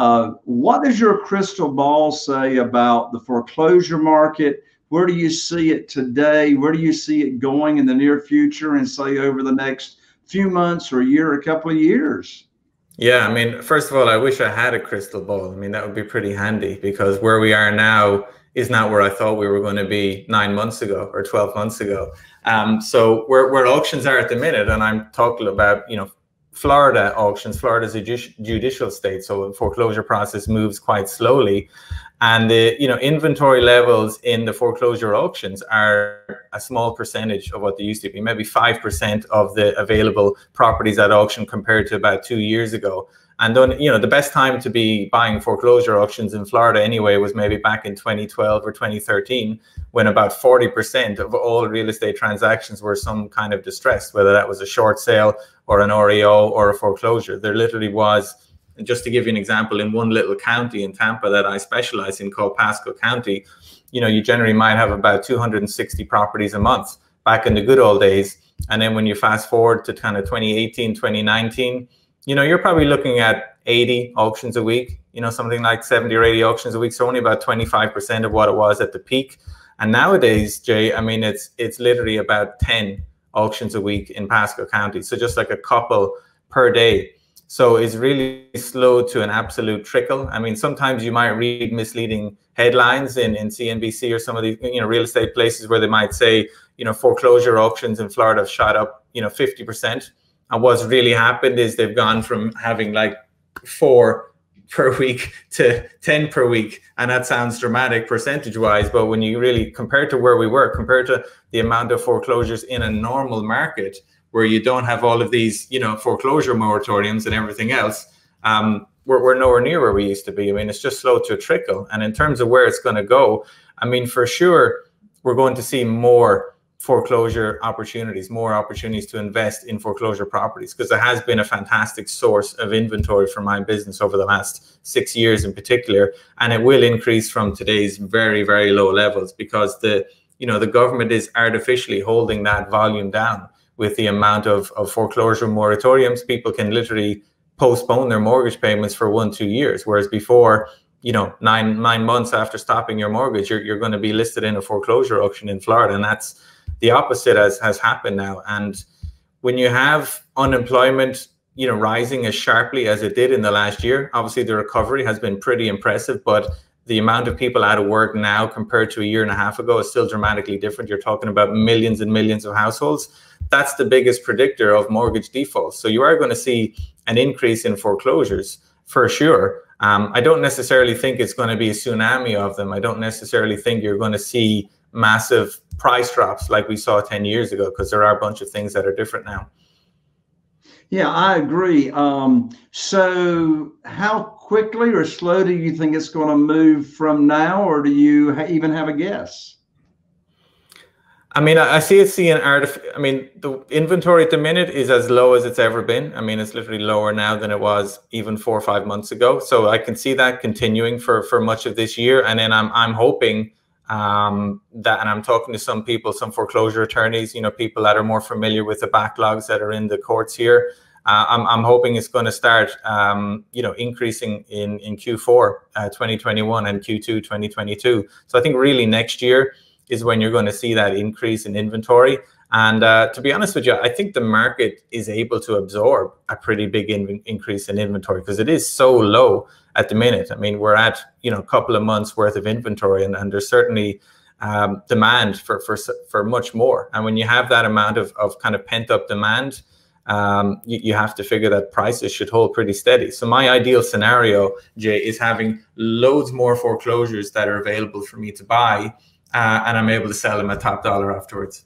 Uh, what does your crystal ball say about the foreclosure market? Where do you see it today? Where do you see it going in the near future and say over the next few months or a year, a couple of years? Yeah, I mean, first of all, I wish I had a crystal ball. I mean, that would be pretty handy because where we are now is not where I thought we were going to be nine months ago or 12 months ago. Um, so where, where auctions are at the minute, and I'm talking about, you know, Florida auctions, Florida's a judicial state, so the foreclosure process moves quite slowly. And the you know inventory levels in the foreclosure auctions are a small percentage of what they used to be, maybe five percent of the available properties at auction compared to about two years ago. And then, you know, the best time to be buying foreclosure auctions in Florida anyway was maybe back in 2012 or 2013, when about 40% of all real estate transactions were some kind of distress, whether that was a short sale or an REO or a foreclosure. There literally was, just to give you an example, in one little county in Tampa that I specialize in called Pasco County, you know, you generally might have about 260 properties a month back in the good old days. And then when you fast forward to kind of 2018, 2019, you know, you're probably looking at 80 auctions a week, you know, something like 70 or 80 auctions a week. So only about 25% of what it was at the peak. And nowadays, Jay, I mean, it's it's literally about 10 auctions a week in Pasco County. So just like a couple per day. So it's really slow to an absolute trickle. I mean, sometimes you might read misleading headlines in, in CNBC or some of these you know real estate places where they might say, you know, foreclosure auctions in Florida have shot up, you know, 50%. And what's really happened is they've gone from having like four per week to 10 per week. And that sounds dramatic percentage wise. But when you really compare to where we were, compared to the amount of foreclosures in a normal market where you don't have all of these, you know, foreclosure moratoriums and everything else, um, we're, we're nowhere near where we used to be. I mean, it's just slow to trickle. And in terms of where it's going to go, I mean, for sure, we're going to see more foreclosure opportunities, more opportunities to invest in foreclosure properties, because it has been a fantastic source of inventory for my business over the last six years in particular. And it will increase from today's very, very low levels because the you know the government is artificially holding that volume down with the amount of, of foreclosure moratoriums. People can literally postpone their mortgage payments for one, two years. Whereas before, you know, nine nine months after stopping your mortgage, you're, you're going to be listed in a foreclosure auction in Florida. And that's the opposite as has happened now. And when you have unemployment, you know, rising as sharply as it did in the last year, obviously the recovery has been pretty impressive, but the amount of people out of work now compared to a year and a half ago is still dramatically different. You're talking about millions and millions of households. That's the biggest predictor of mortgage defaults. So you are going to see an increase in foreclosures for sure. Um, I don't necessarily think it's going to be a tsunami of them. I don't necessarily think you're going to see massive price drops like we saw 10 years ago because there are a bunch of things that are different now. Yeah, I agree. Um, so, how quickly or slow do you think it's going to move from now, or do you ha- even have a guess? I mean, I see it seeing artif- I mean, the inventory at the minute is as low as it's ever been. I mean, it's literally lower now than it was even four or five months ago. So I can see that continuing for for much of this year, and then I'm I'm hoping um, that and i'm talking to some people some foreclosure attorneys you know people that are more familiar with the backlogs that are in the courts here uh, I'm, I'm hoping it's going to start um, you know increasing in in q4 uh, 2021 and q2 2022 so i think really next year is when you're going to see that increase in inventory and uh, to be honest with you, I think the market is able to absorb a pretty big in increase in inventory because it is so low at the minute. I mean, we're at you know a couple of months worth of inventory, and, and there's certainly um, demand for for for much more. And when you have that amount of of kind of pent up demand, um, you, you, have to figure that prices should hold pretty steady. So my ideal scenario, Jay, is having loads more foreclosures that are available for me to buy, uh, and I'm able to sell them at top dollar afterwards.